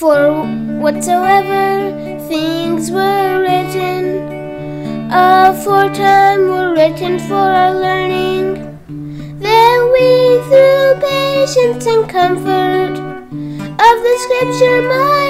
For whatsoever things were written aforetime were written for our learning, that we through patience and comfort of the Scripture might.